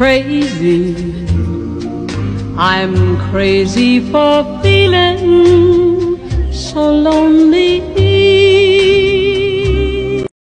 crazy. I'm crazy for feeling so lonely.